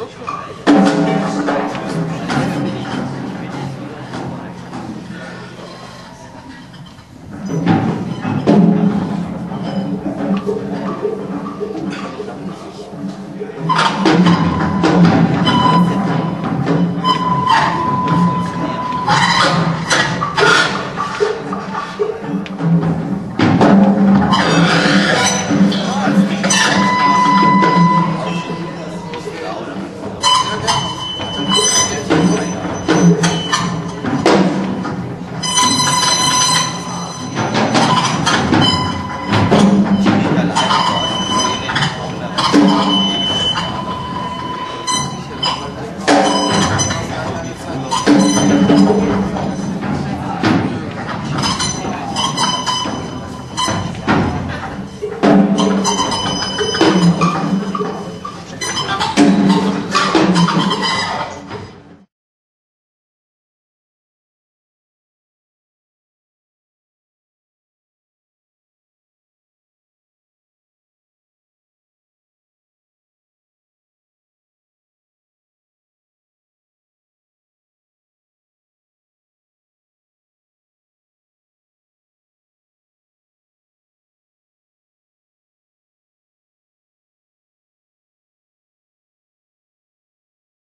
Look for